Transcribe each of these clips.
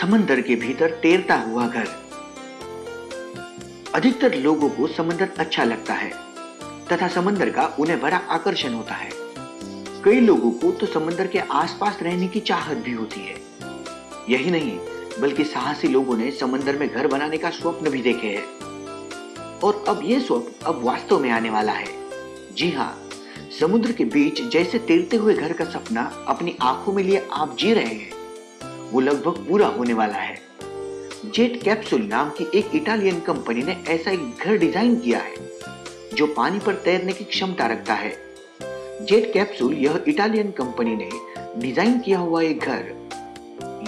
समंदर के भीतर तैरता हुआ घर। अधिकतर लोगों को समंदर अच्छा लगता है, तथा समंदर का उन्हें बड़ा आकर्षण होता है। कई लोगों को तो समंदर के आसपास रहने की चाहत भी होती है। यही नहीं, बल्कि साहसी लोगों ने समंदर में घर बनाने का स्वप्न भी देखे हैं। और अब यह स्वप्न अब वास्तव में आने वाला है। जी हाँ समुद्र के बीच जैसे तैरते हुए घर का सपना अपनी आँखों में लिए आप जी रहे हैं। वो लगभग पूरा होने वाला है। जेट कैप्सूल नाम की एक इटालियन कंपनी ने ऐसा एक घर डिज़ाइन किया है, जो पानी पर तैरने की क्षमता रखता है। जेट कैप्सूल यह इटालियन कंपनी ने डिज़ाइन किया हुआ एक घर,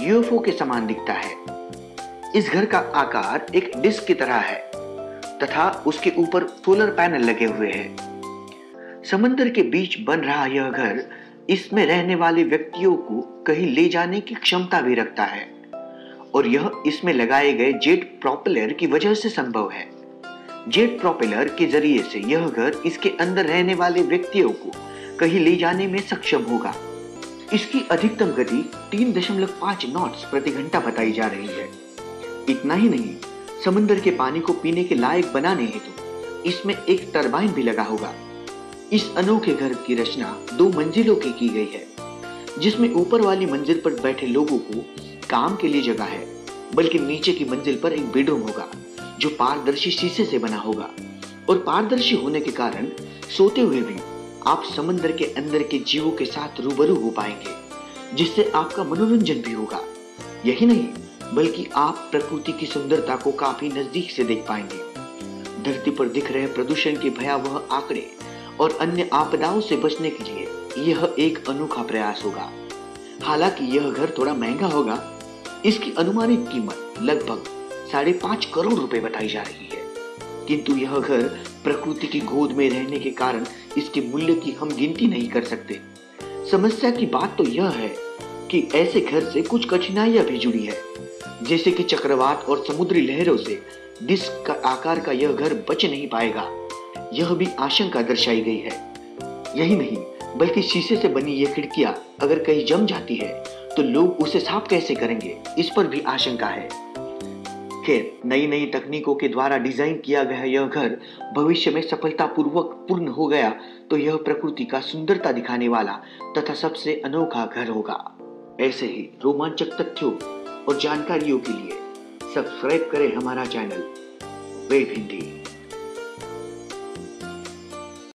यूएफओ के समान दिखता है। इस घर का आकार एक डिस्क की तरह है, तथा उसके ऊपर सोलर पैनल लगे हुए हैं। समंदर के बीच बन रहा यह घर इसमें रहने वाले व्यक्तियों को कहीं ले जाने की क्षमता भी रखता है। और यह इसमें लगाए गए जेट प्रोपेलर की वजह से संभव है। जेट प्रोपेलर के ज़रिए से यह घर इसके अंदर रहने वाले व्यक्तियों को कहीं ले जाने में सक्षम होगा। इसकी अधिकतम गति 3.5 नॉट्स प्रति घंटा बताई जा रही है। इतना ही नहीं, समुद्र के पानी को पीने के लायक बनाने हेतु तो इसमें एक टरबाइन भी लगा होगा। इस अनोखे घर की रचना दो मंजिलों की की गई है, जिसमें ऊपर वाली मंजिल पर बैठे लोगों को काम के लिए जगह है, बल्कि नीचे की मंजिल पर एक बेडरूम होगा, जो पारदर्शी शीशे से बना होगा। और पारदर्शी होने के कारण सोते हुए भी आप समंदर के अंदर के जीवों के साथ रूबरू हो पाएँगे, जिससे आपका मनोरंजन भी होगा। यही नहीं, बल्कि आप प्रकृति की सुंदरता को काफ़ी नज़दीक से देख पाएँगे। धरती पर दिख रहे प्रदूषण के भयावह आंकड़े और अन्य आपदाओं से बचने के लिए यह एक अनोखा प्रयास होगा। हालाँकि यह घर थोड़ा महँगा होगा। इसकी अनुमानित कीमत लगभग साढ़े पाँच करोड़ रुपए बताई जा रही है। किंतु यह घर प्रकृति की गोद में रहने के कारण इसके मूल्य की हम गिनती नहीं कर सकते। समस्या की बात तो यह है कि ऐसे घर से कुछ कठिनाइयाँ भी जुड़ी है। जैसे कि चक्रवात और समुद्री लहरों से डिस्क का आकार का यह घर बच नहीं पाएगा। यह भी आशंका दर्शाई गई है। यही नहीं, बल्कि शीशे से बनी ये खिड़कियाँ अगर कहीं जम जाती है तो लोग उसे साफ़ कैसे करेंगे? इस पर भी आशंका है। खैर नई नई तकनीकों के द्वारा डिज़ाइन किया गया यह घर भविष्य में सफलतापूर्वक पूर्ण हो गया तो यह प्रकृति का सुंदरता दिखाने वाला तथा सबसे अनोखा घर होगा। ऐसे ही रोमांचक तथ्यों और जानकारियों के लिए सब्सक्राइब करें हमारा चैनल वेब हिंदी